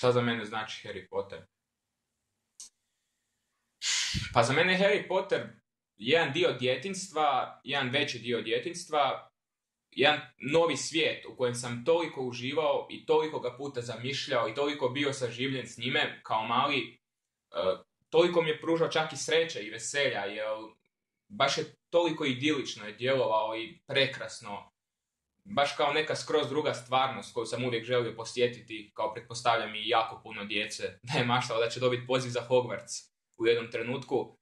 šta za mene znači Harry Potter? Pa za mene Harry Potter jedan dio djetinstva, jedan veći dio djetinstva, jedan novi svijet u kojem sam toliko uživao i toliko ga puta zamišljao i toliko bio saživljen s njime kao mali, e, toliko mi je pružao čak i sreće i veselja, jer baš je toliko idilično je djelovao i prekrasno. Baš kao neka skroz druga stvarnost koju sam uvijek želio posjetiti, kao pretpostavljam i jako puno djece, da je maštao da će dobiti poziv za Hogwarts u jednom trenutku.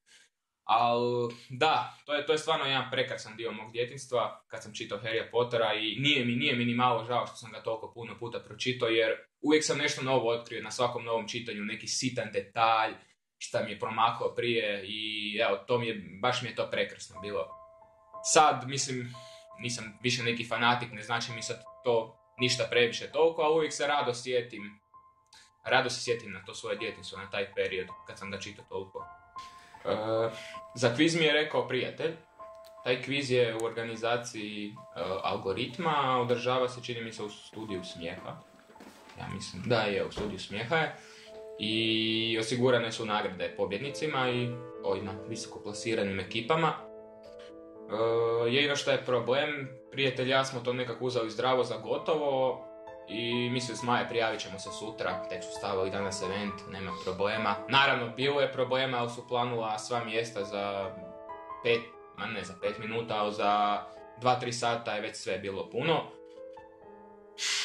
Ali da, to je, to je stvarno jedan prekrasan dio mog djetinstva kad sam čitao Harry Pottera i nije mi, nije mi ni malo žao što sam ga toliko puno puta pročitao jer uvijek sam nešto novo otkrio na svakom novom čitanju, neki sitan detalj, šta mi je promaklo prije i evo, to mi je, baš mi je to prekrasno bilo. Sad, mislim, nisam više neki fanatik, ne znači mi sad to ništa previše toliko, ali uvijek se rado sjetim, rado se sjetim na to svoje djetinstvo, na taj period kad sam ga čitao toliko. E, za kviz mi je rekao prijatelj, taj kviz je u organizaciji e, algoritma, održava se, čini mi se, u studiju smijeha. Ja mislim da je u studiju smijeha je i osigurane su nagrade pobjednicima i ovima visoko plasiranim ekipama. E, jedino što je problem, prijatelj ja smo to nekako uzeli zdravo za gotovo i mislili smo, aj, prijavit ćemo se sutra, tek su stavili danas event, nema problema. Naravno, bilo je problema, ali su planula sva mjesta za pet, ma ne za pet minuta, ali za dva, tri sata je već sve bilo puno.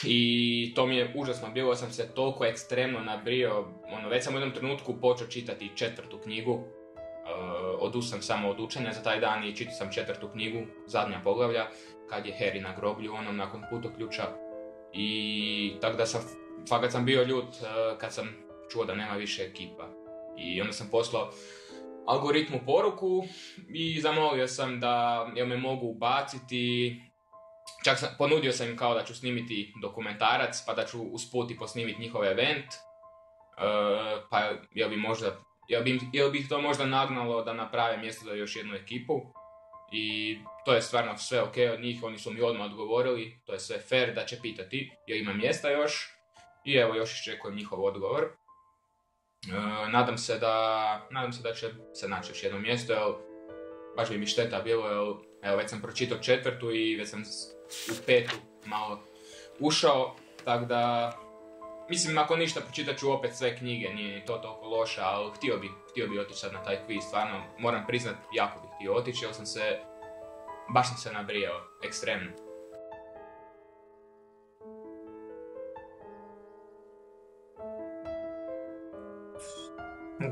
I to mi je užasno bilo, sam se toliko ekstremno nabrio, ono, već sam u jednom trenutku počeo čitati četvrtu knjigu, odusam samo od učenja za taj dan i čitao sam četvrtu knjigu, zadnja poglavlja, kad je Harry na groblju, onom nakon putoključa. I tako da sam, fakat sam bio ljut uh, kad sam čuo da nema više ekipa. I onda sam poslao algoritmu poruku i zamolio sam da jel me mogu ubaciti Čak sam, ponudio sam im kao da ću snimiti dokumentarac, pa da ću usput i posnimiti njihov event. Uh, pa jel bi možda, jel bi, jel bi to možda nagnalo da naprave mjesto za još jednu ekipu. I to je stvarno sve ok od njih, oni su mi odmah odgovorili, to je sve fair da će pitati, jel ima mjesta još. I evo još iščekujem njihov odgovor. Uh, nadam se da, nadam se da će se naći još jedno mjesto, jer baš bi mi šteta bilo, jer evo već sam pročitao četvrtu i već sam u petu malo ušao, tako da Mislim, ako ništa, pročitat ću opet sve knjige, nije ni to toliko loše, ali htio bi, htio bi otići sad na taj quiz, stvarno, moram priznat, jako bih htio otići, jer sam se, baš sam se nabrijao, ekstremno.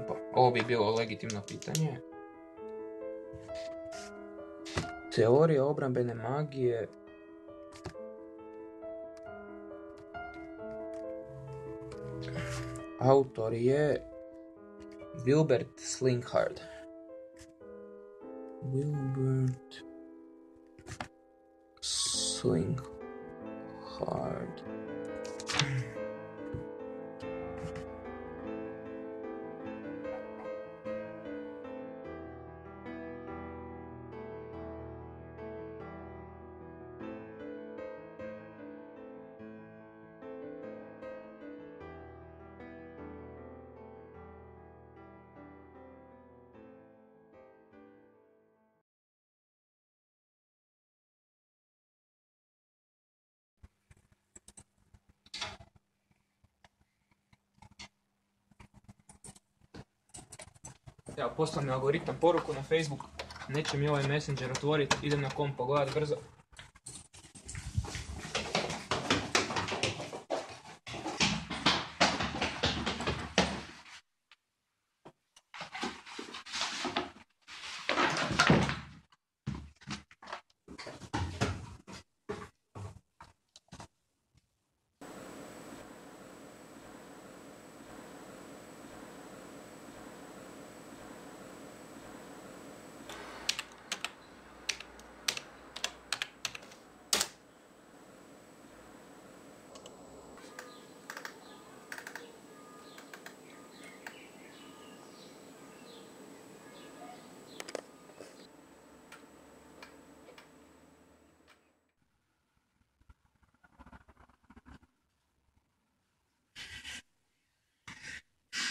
Upa, ovo bi bilo legitimno pitanje. Teorija obrambene magije Autor je Wilbert Slinkhard. Wilbert Slinkhard. Evo, poslao mi algoritam poruku na Facebook, neće mi ovaj Messenger otvoriti, idem na kom pogledat brzo.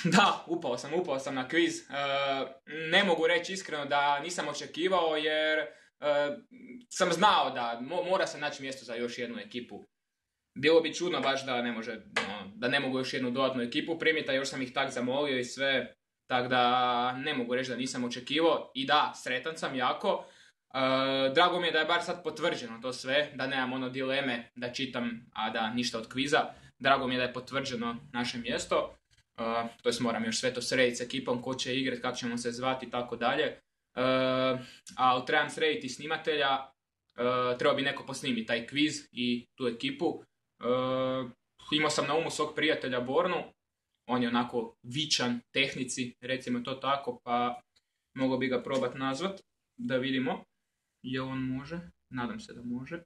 Da, upao sam, upao sam na kviz. E, ne mogu reći iskreno da nisam očekivao jer e, sam znao da mora se naći mjesto za još jednu ekipu. Bilo bi čudno baš da ne može, da ne mogu još jednu dodatnu ekipu primiti, a još sam ih tak zamolio i sve. Tako da ne mogu reći da nisam očekivao. I da, sretan sam jako. E, drago mi je da je bar sad potvrđeno to sve, da nemam ono dileme da čitam, a da ništa od kviza. Drago mi je da je potvrđeno naše mjesto. To jest moram još sve to srediti s ekipom, ko će igrat, kako ćemo se zvati i tako dalje. Uh, ali trebam srediti snimatelja, uh, treba bi neko posnimiti taj kviz i tu ekipu. Uh, imao sam na umu svog prijatelja Bornu, on je onako vičan tehnici, recimo to tako, pa mogu bi ga probat nazvat, da vidimo je on može, nadam se da može.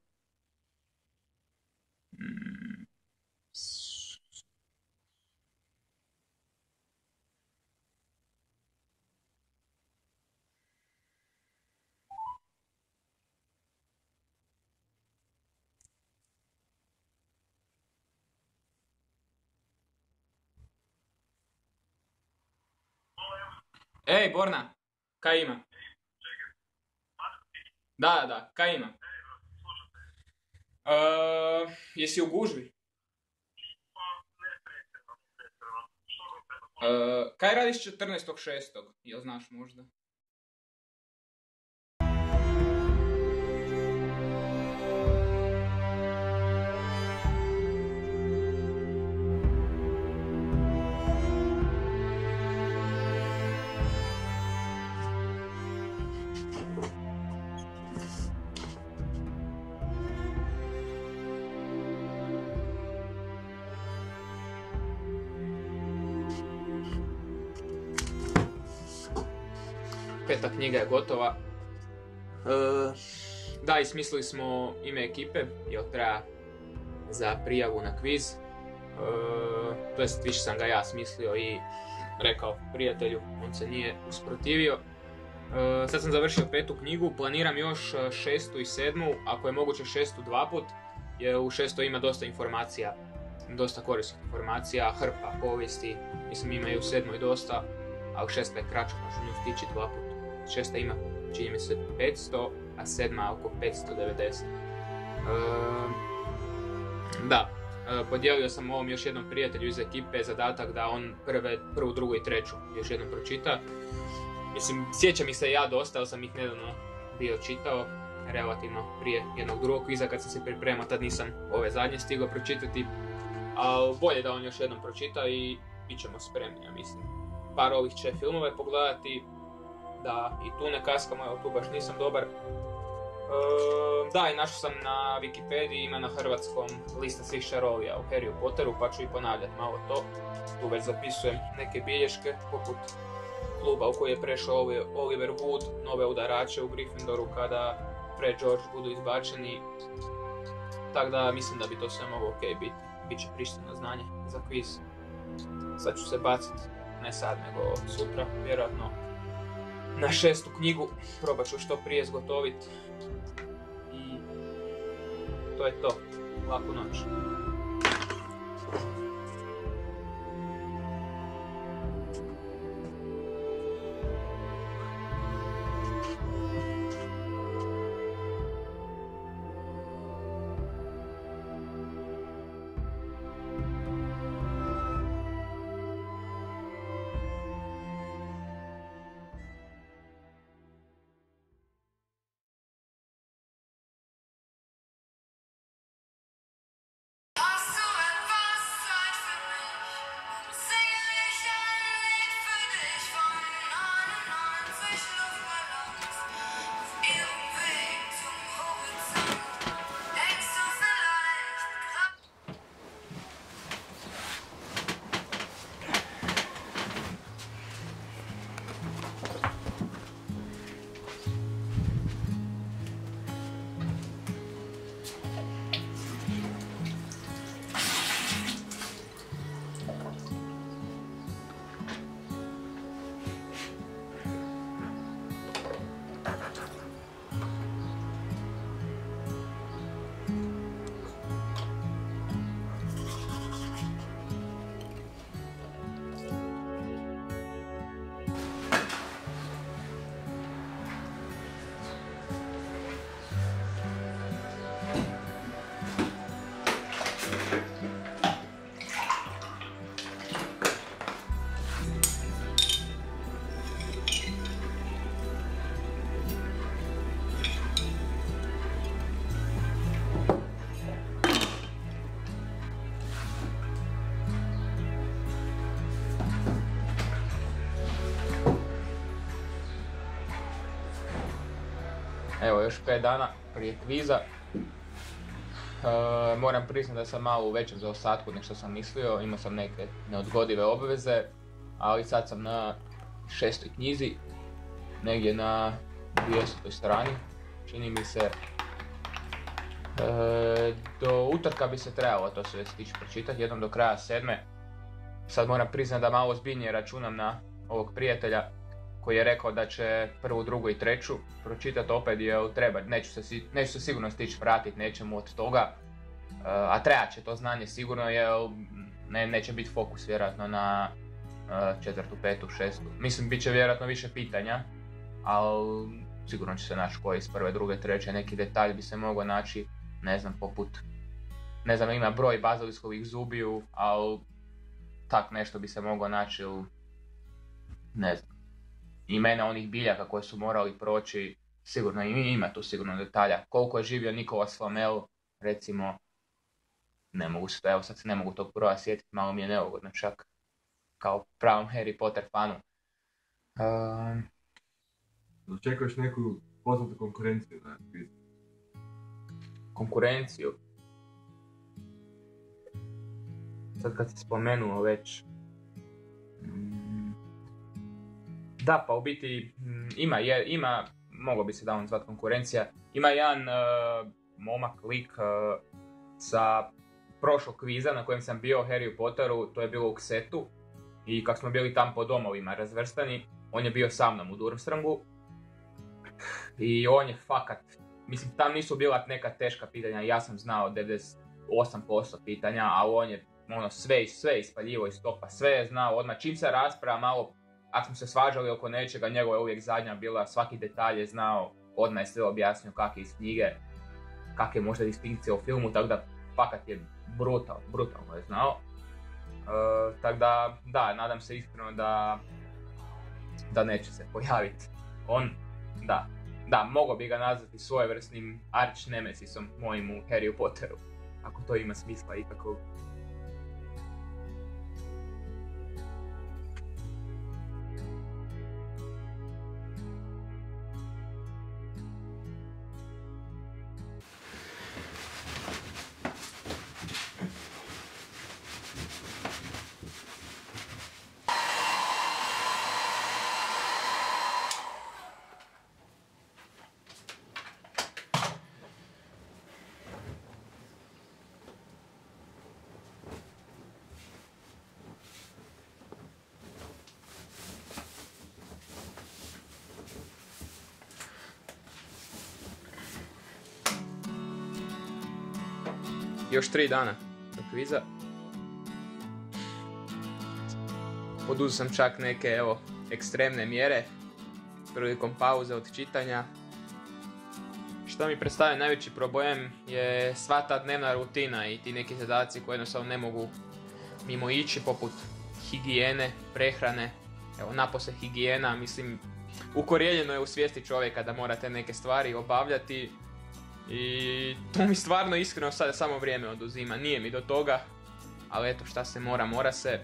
Hmm. Ej, Borna, kaj ima? Da, da, kaj ima? Uh, jesi u gužvi? Uh, kaj radiš 14.6. Jel znaš možda? Knjiga je gotova. E, da, i smislili smo ime ekipe, jel treba za prijavu na kviz. E, to jest, više sam ga ja smislio i rekao prijatelju, on se nije usprotivio. E, sad sam završio petu knjigu, planiram još šestu i sedmu, ako je moguće šestu dva put, jer u šestoj ima dosta informacija, dosta korisnih informacija, hrpa povijesti, mislim ima i u sedmoj dosta, a u šestoj je kraća, pa ću nju stići dva put šesta ima, čini mi se 500, a sedma oko 590. E, da, e, podijelio sam ovom još jednom prijatelju iz ekipe zadatak da on prve, prvu, drugu i treću još jednom pročita. Mislim, sjećam ih se ja dosta, ali sam ih nedavno bio čitao, relativno prije jednog drugog kviza kad sam se pripremao, tad nisam ove zadnje stigao pročitati. Ali bolje da on još jednom pročita i bit ćemo spremni, ja mislim. Par ovih će filmove pogledati, da i tu ne kaskamo, evo tu baš nisam dobar. E, da, i našao sam na Wikipediji, ima na hrvatskom lista svih šarovija u Harry Potteru, pa ću i ponavljati malo to. Tu već zapisujem neke bilješke, poput kluba u koji je prešao Oliver Wood, nove udarače u Gryffindoru kada Fred George budu izbačeni. Tako da mislim da bi to sve moglo ok biti. Biće prišteno znanje za kviz. Sad ću se baciti, ne sad nego sutra, vjerojatno na šestu knjigu. Probat ću što prije zgotoviti. I to je to. Laku noć. Evo, još 5 dana prije kviza. E, moram priznati da sam malo u većem zaostatku nego što sam mislio, imao sam neke neodgodive obveze, ali sad sam na šestoj knjizi, negdje na 200. strani, čini mi se. E, do utorka bi se trebalo to sve stići pročitati, jednom do kraja sedme. Sad moram priznati da malo ozbiljnije računam na ovog prijatelja koji je rekao da će prvu, drugu i treću pročitati opet jer treba, neću se, neću se sigurno stići vratiti nečemu od toga, uh, a treba će to znanje sigurno jer ne, neće biti fokus vjerojatno na uh, četvrtu, petu, šestu. Mislim, bit će vjerojatno više pitanja, ali sigurno će se naći koji iz prve, druge, treće, neki detalj bi se mogao naći, ne znam, poput, ne znam, ima broj baziliskovih zubiju, ali tak nešto bi se moglo naći ne znam, imena onih biljaka koje su morali proći, sigurno ima tu sigurno detalja. Koliko je živio Nikola Flamel, recimo, ne mogu se, evo sad se ne mogu tog broja sjetiti, malo mi je neugodno čak, kao pravom Harry Potter fanu. Um, Očekuješ neku poznatu konkurenciju na Konkurenciju? Sad kad si spomenuo već, Da, pa u biti mm, ima, je, ima, moglo bi se da on zvat konkurencija, ima jedan uh, momak, lik uh, sa prošlog kviza na kojem sam bio Harry Potteru, to je bilo u Ksetu. I kako smo bili tam po domovima razvrstani, on je bio sa mnom u Durmstrangu. I on je fakat, mislim tam nisu bila neka teška pitanja, ja sam znao 98% pitanja, a on je ono sve, sve ispaljivo iz topa, sve je znao odmah, čim se rasprava malo ako smo se svađali oko nečega, njegova je uvijek zadnja bila, svaki detalj je znao, odmah je sve objasnio kak je iz knjige, kak je možda distinkcija u filmu, tako da fakat je brutal, brutalno je znao. E, tako da, da, nadam se iskreno da, da neće se pojaviti. On, da, da, mogao bi ga nazvati svojevrsnim arch nemesisom mojim u Harry Potteru, ako to ima smisla ikako još tri dana do kviza. Poduzeo sam čak neke, evo, ekstremne mjere prilikom pauze od čitanja. Što mi predstavlja najveći problem je sva ta dnevna rutina i ti neki zadaci koji jednostavno ne mogu mimo ići, poput higijene, prehrane, evo napose higijena, mislim, ukorijeljeno je u svijesti čovjeka da morate neke stvari obavljati i to mi stvarno iskreno sad samo vrijeme oduzima. Nije mi do toga, ali eto šta se mora, mora se.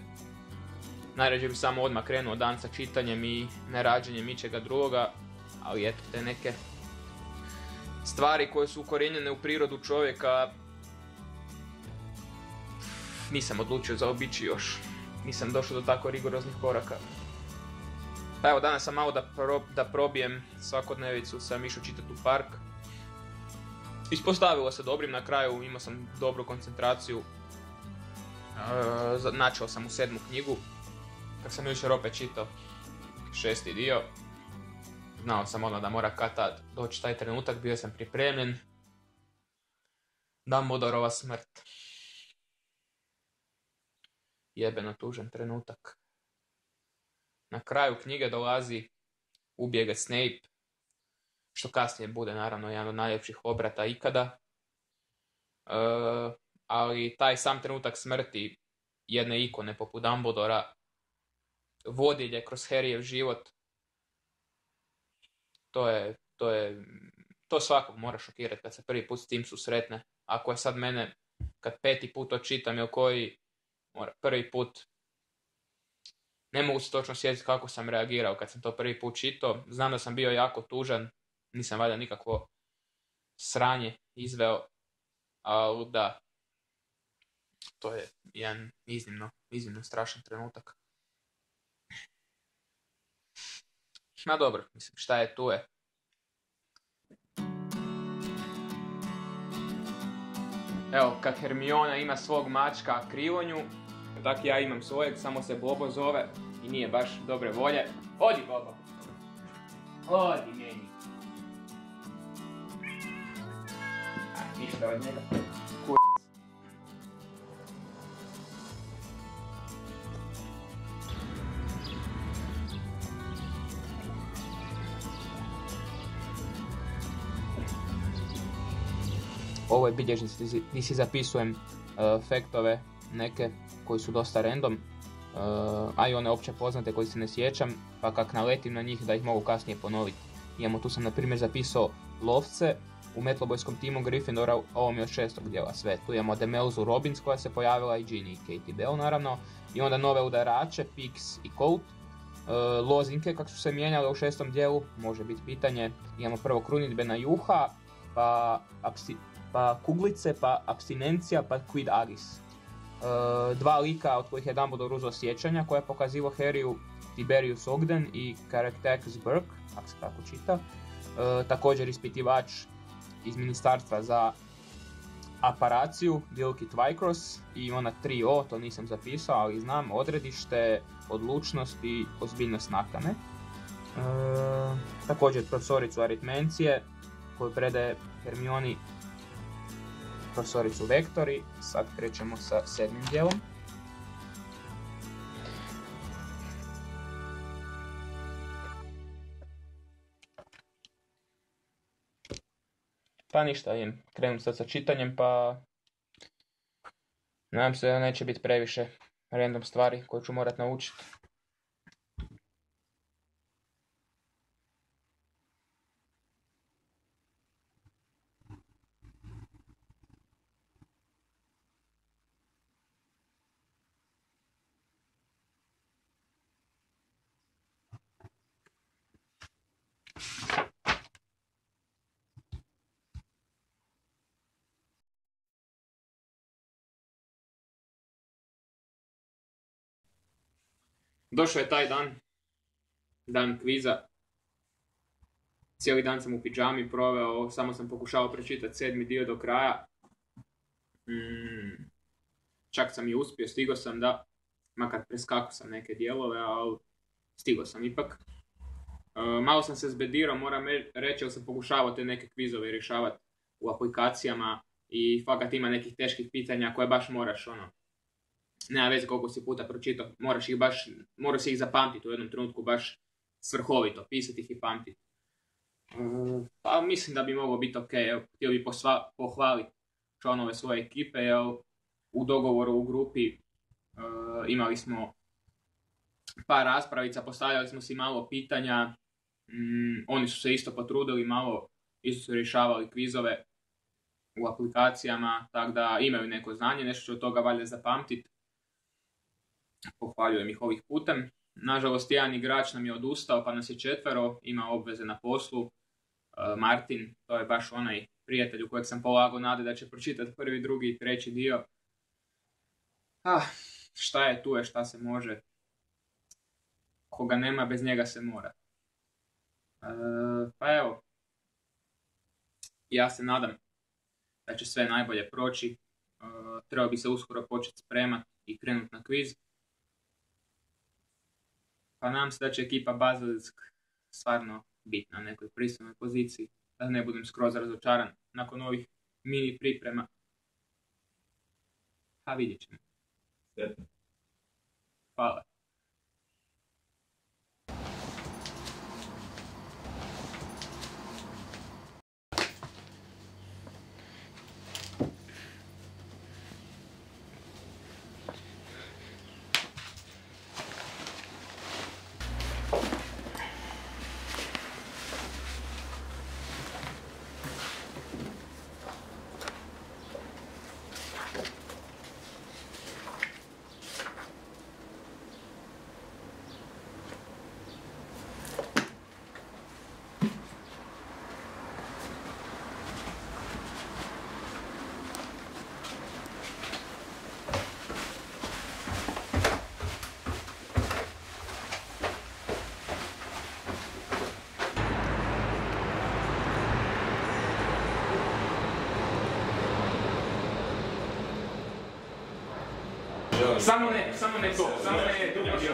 Najrađe bi samo odmah krenuo dan sa čitanjem i nerađenjem ičega drugoga, ali eto te neke stvari koje su ukorijenjene u prirodu čovjeka nisam odlučio zaobići još. Nisam došao do tako rigoroznih koraka. Pa evo danas sam malo da, da probijem svakodnevicu, sam išao čitati u park ispostavilo se dobrim, na kraju imao sam dobru koncentraciju. E, načeo sam u sedmu knjigu, kad sam jučer opet čitao šesti dio. Znao sam ono da mora kad tad doći taj trenutak, bio sam pripremljen. Dumbledorova smrt. Jebeno tužan trenutak. Na kraju knjige dolazi ubjega Snape što kasnije bude naravno jedan od najljepših obrata ikada. E, ali taj sam trenutak smrti jedne ikone poput Dumbledora vodilje kroz Harryjev život to je, to je, to svakog mora šokirati kad se prvi put s tim susretne. Ako je sad mene, kad peti put to čitam ili koji, mora, prvi put ne mogu se točno sjetiti kako sam reagirao kad sam to prvi put čitao. Znam da sam bio jako tužan, nisam valjda nikakvo sranje izveo, ali da, to je jedan iznimno, iznimno strašan trenutak. Ma dobro, mislim, šta je tu je. Evo, kad Hermiona ima svog mačka krivonju, tak ja imam svojeg, samo se Bobo zove i nije baš dobre volje. Odi Bobo! Odi meni! Ništa od njega. Ovo je bilježnici gdje si zapisujem uh, neke koji su dosta random, uh, a i one opće poznate koji se ne sjećam, pa kak naletim na njih da ih mogu kasnije ponoviti. Imamo tu sam na primjer zapisao lovce u metlobojskom timu Gryffindora, ovo mi je od šestog dijela sve. Tu imamo Demelzu Robbins koja se pojavila i Ginny i Katie Bell naravno. I onda nove udarače, Pix i Colt. Uh, lozinke kako su se mijenjale u šestom dijelu, može biti pitanje. Imamo prvo krunitbena juha, pa, apsi, pa kuglice, pa abstinencija, pa quid agis. Uh, dva lika od kojih je Dumbledore uzeo sjećanja koje je pokazivo Harryu Tiberius Ogden i Caractacus Burke, ako se tako čita. Uh, također ispitivač iz ministarstva za aparaciju, Dilky Twycross i ona 3O, to nisam zapisao, ali znam, odredište, odlučnost i ozbiljnost nakane. Uh, također profesoricu aritmencije koju predaje Hermioni profesoricu lektori. Sad krećemo sa sedmim dijelom. Pa ništa, im krenut sad sa čitanjem, pa nadam se da neće biti previše random stvari koje ću morat naučiti. Došao je taj dan, dan kviza. Cijeli dan sam u pidžami proveo, samo sam pokušao pročitati sedmi dio do kraja. Mm, čak sam i uspio, stigo sam da, makar preskaku sam neke dijelove, ali stigo sam ipak. E, malo sam se zbedirao, moram reći, ali sam pokušavao te neke kvizove rješavati u aplikacijama i fakat ima nekih teških pitanja koje baš moraš ono, nema veze koliko si puta pročitao, moraš ih baš, moraš ih zapamtiti u jednom trenutku baš svrhovito, pisati ih i pamtiti. Uh, pa mislim da bi moglo biti ok, evo, htio bi pohvaliti članove svoje ekipe, jel, u dogovoru u grupi uh, imali smo par raspravica, postavljali smo si malo pitanja, mm, oni su se isto potrudili malo, isto su rješavali kvizove u aplikacijama, tako da imaju neko znanje, nešto će od toga valje zapamtiti pohvaljujem ih ovih putem. Nažalost, jedan igrač nam je odustao, pa nas je četvero, ima obveze na poslu. E, Martin, to je baš onaj prijatelj u kojeg sam polago nade da će pročitati prvi, drugi i treći dio. Ah, šta je tu je, šta se može. Koga nema, bez njega se mora. E, pa evo, ja se nadam da će sve najbolje proći. E, treba bi se uskoro početi spremati i krenuti na kviz. Pa nam se da će ekipa Bazilisk stvarno biti na nekoj pristojnoj poziciji, da ne budem skroz razočaran nakon ovih mini priprema. A vidjet ćemo. Hvala. Samo ne, samo ne to, samo ne drugi dio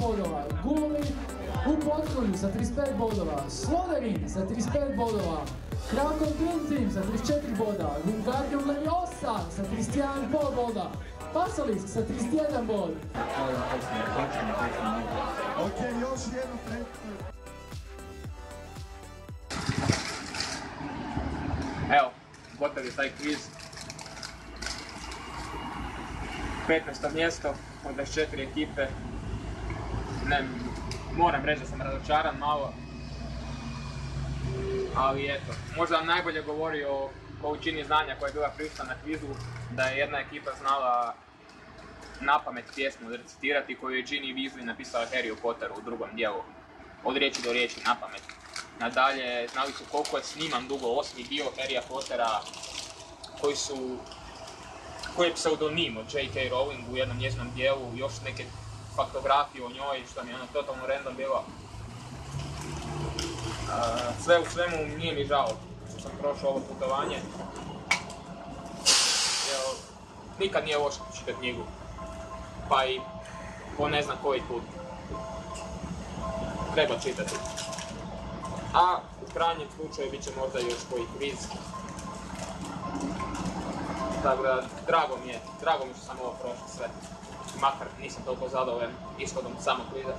bodova, Guli u potkolju sa 35 bodova, Sloderin sa 35 bodova, Krakom Dream Team sa 34 boda, Wingardium Leviosa sa 31,5 boda, Pasalisk sa 31 bod. Ok, još jedno prethodno. Evo, gotov je taj kviz. 15. mjesto od 24 ekipe. Ne, moram reći da sam razočaran malo. Ali eto, možda vam najbolje govori o količini znanja koja je bila prisutna na kvizu, da je jedna ekipa znala napamet pjesmu recitirati koju je Ginny Weasley napisala Harry Potteru u drugom dijelu. Od riječi do riječi napamet. Nadalje, znali su koliko je sniman dugo osmi dio Harrya Pottera, koji su koji je pseudonim od J.K. Rowling u jednom njezinom dijelu, još neke faktografije o njoj, što mi je ono totalno random bilo. Sve u svemu nije mi žao što sam prošao ovo putovanje. Jer nikad nije loše čitati knjigu. Pa i po ne znam koji put. Treba čitati. A u krajnjem slučaju bit će možda još koji kviz. Tako da, drago mi je, drago mi što sam ovo prošao sve. Makar nisam toliko zadovoljan ishodom samog kviza.